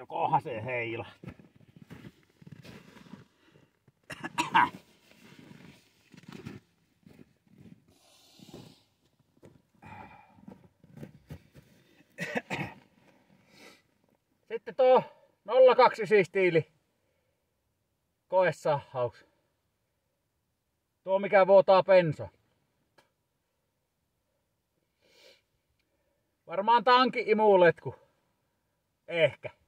Jokohan se heila. Sitten tuo 029 stiili koessahaus. Tuo mikä vuotaa pensa. Varmaan tanki imuletku. Ehkä.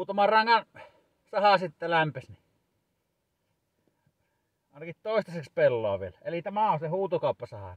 Muutaman rangan saha sitten lämpes. Niin. Ainakin toistaiseksi pelloa vielä. Eli tämä on se huutokauppasaha.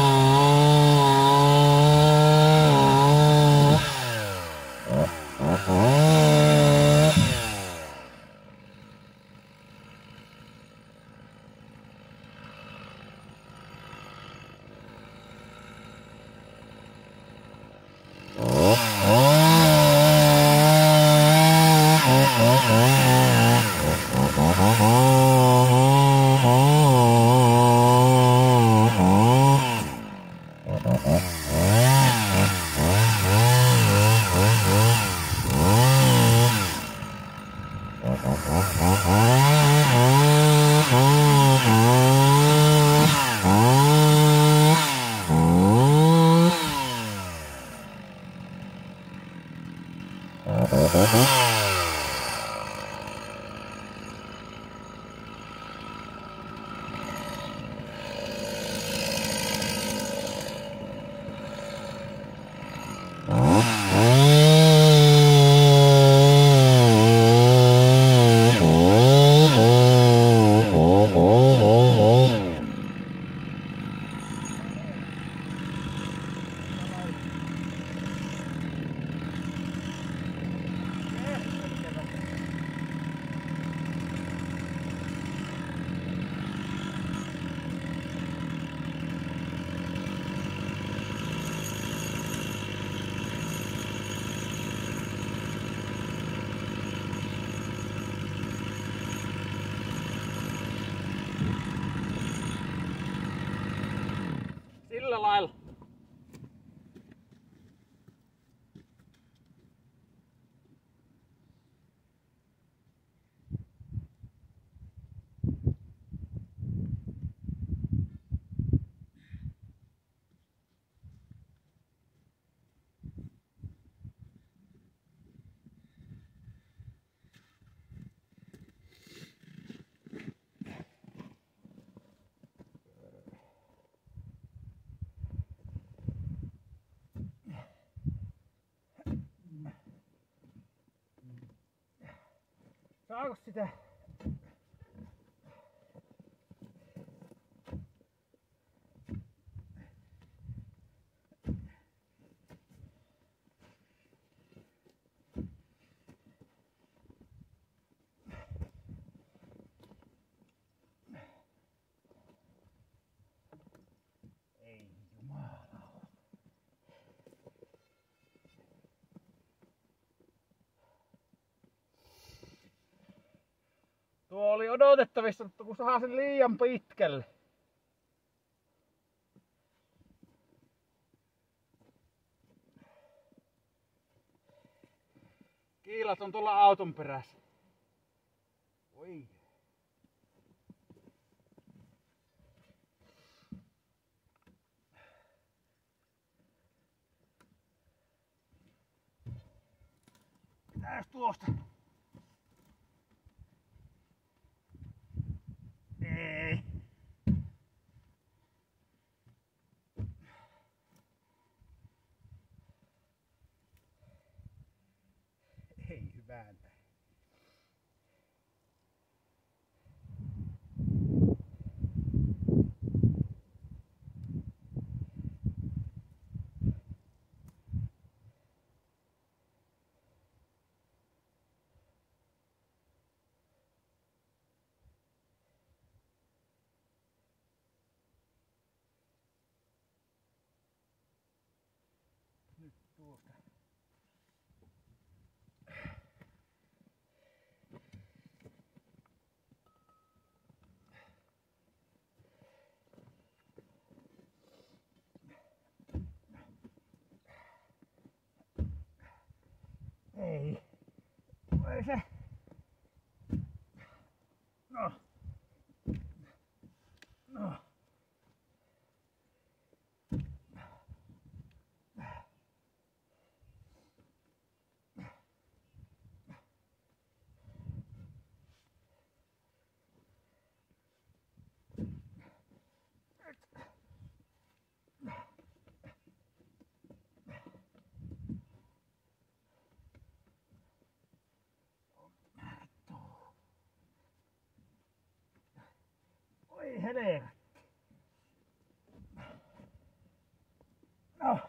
Sillä lailla. Saako sitä? Odotettavissa, mutta kun sahaa sen liian pitkälle. Kiilat on tuolla auton perässä. Oi. Mitäs tuosta? päänpäin. nyt tuosta Oi helvetti. No.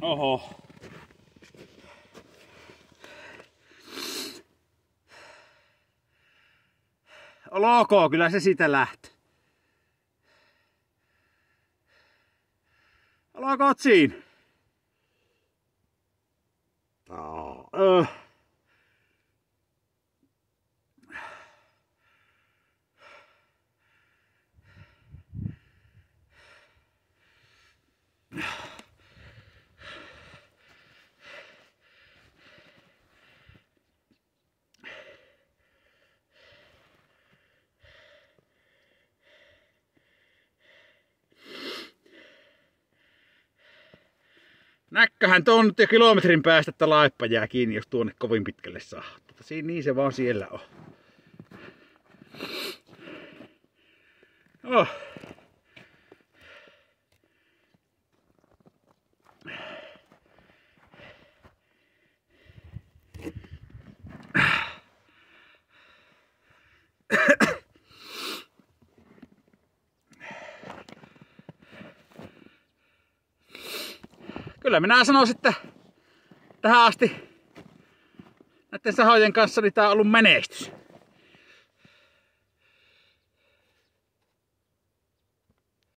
Oh. Oho. Oloko, kyllä se siitä lähti. Oloko siinä? Oh, öh. Näkköhän tuon nyt jo kilometrin päästä, että laippa jää kiinni, jos tuonne kovin pitkälle saa. Mutta siinä niin se vaan siellä on. Oh. Kyllä minä sanoisin, että tähän asti näiden sahojen kanssa niin tää on ollut menestys.